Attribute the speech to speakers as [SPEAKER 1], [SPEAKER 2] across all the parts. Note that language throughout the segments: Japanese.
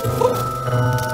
[SPEAKER 1] Oh.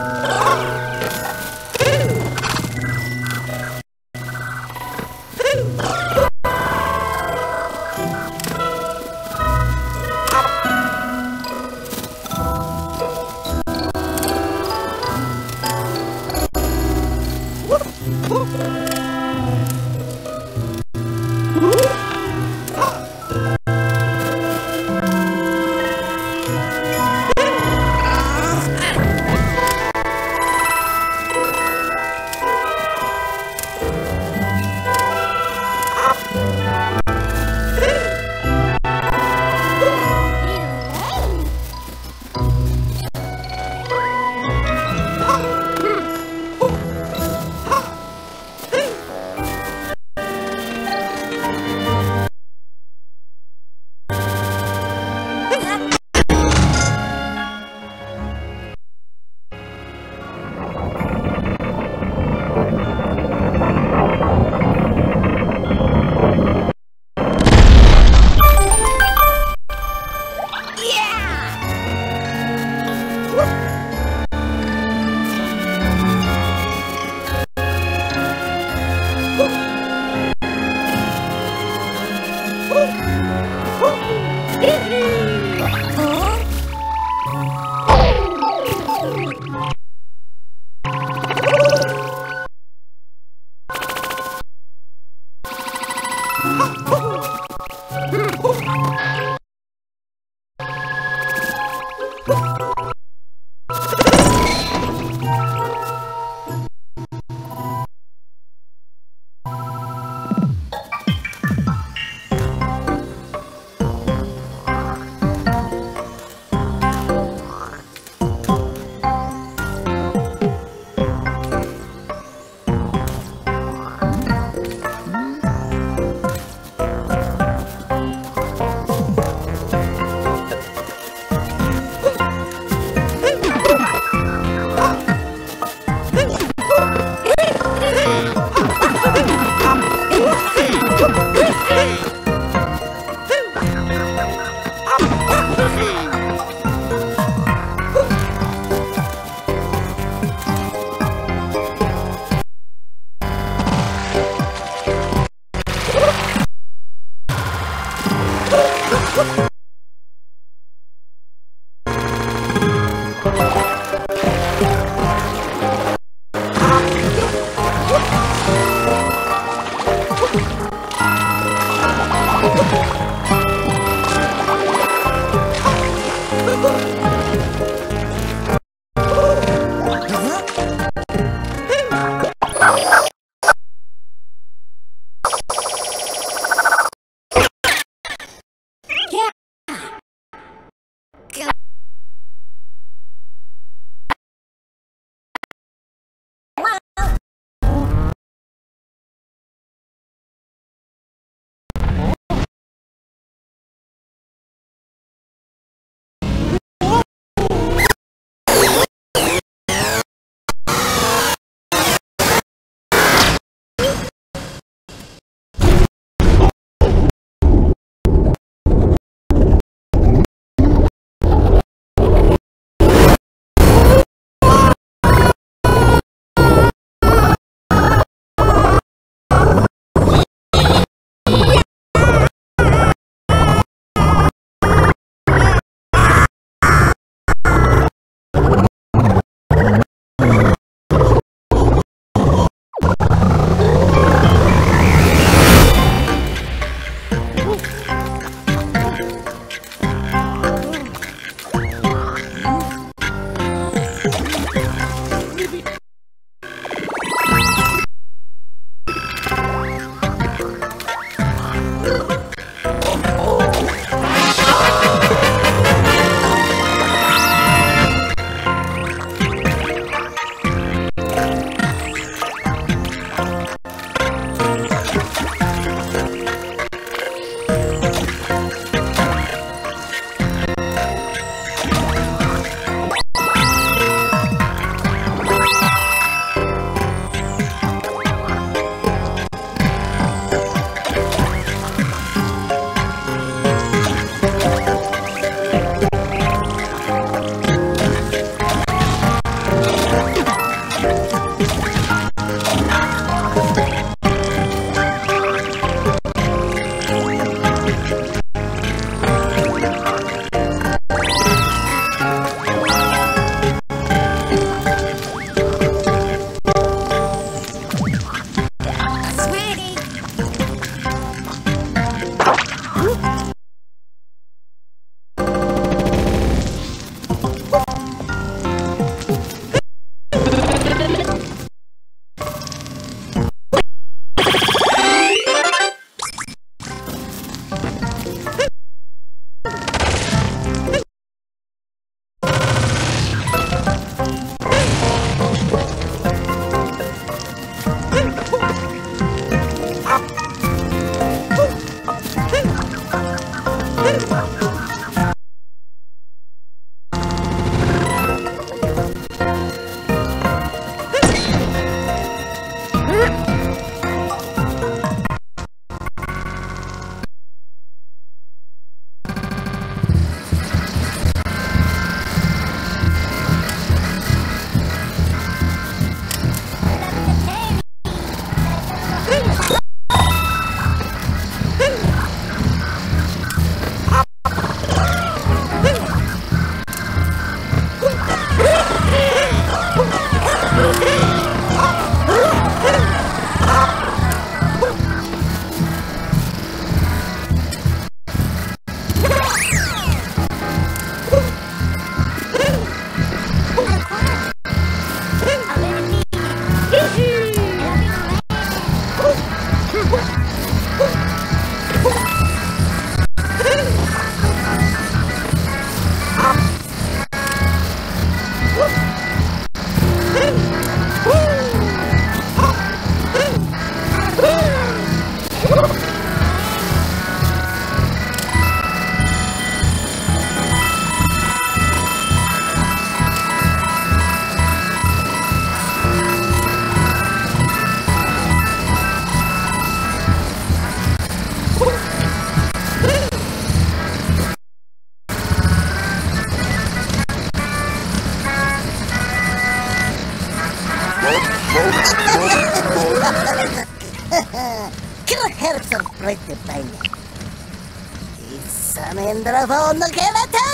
[SPEAKER 1] 入ってないんだ一サメンドラフォンのゲバタイ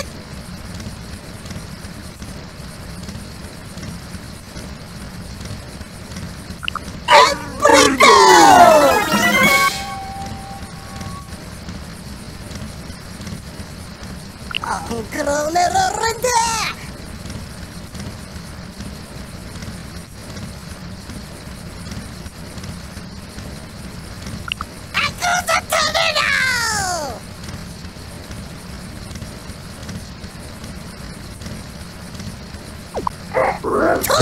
[SPEAKER 1] Ah!